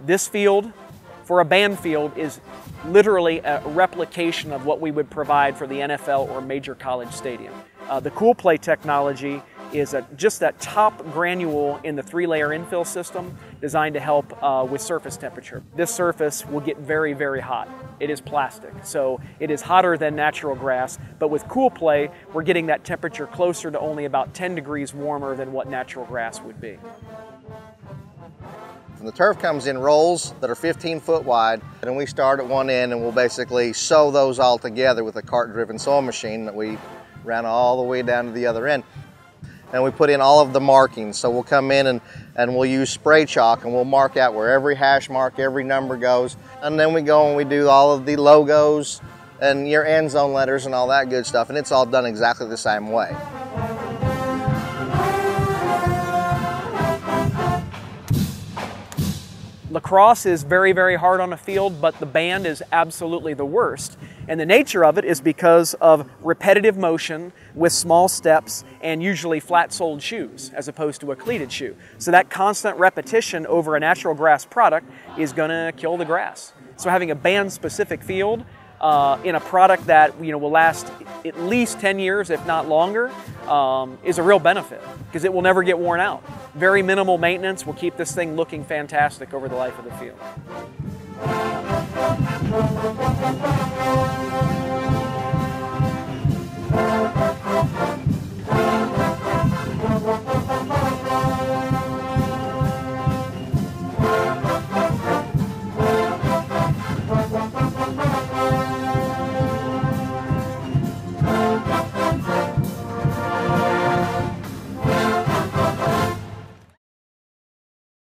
This field for a band field is literally a replication of what we would provide for the NFL or major college stadium. Uh, the Cool Play technology is a, just that top granule in the three-layer infill system designed to help uh, with surface temperature. This surface will get very, very hot. It is plastic, so it is hotter than natural grass, but with Cool Play, we're getting that temperature closer to only about 10 degrees warmer than what natural grass would be. And the turf comes in rolls that are 15 foot wide, and we start at one end and we'll basically sew those all together with a cart-driven sewing machine that we ran all the way down to the other end. And we put in all of the markings. So we'll come in and, and we'll use spray chalk and we'll mark out where every hash mark, every number goes. And then we go and we do all of the logos and your end zone letters and all that good stuff. And it's all done exactly the same way. Lacrosse is very, very hard on a field, but the band is absolutely the worst. And the nature of it is because of repetitive motion with small steps and usually flat-soled shoes as opposed to a cleated shoe. So that constant repetition over a natural grass product is going to kill the grass. So having a band-specific field uh, in a product that you know will last at least 10 years, if not longer, um, is a real benefit because it will never get worn out. Very minimal maintenance will keep this thing looking fantastic over the life of the field.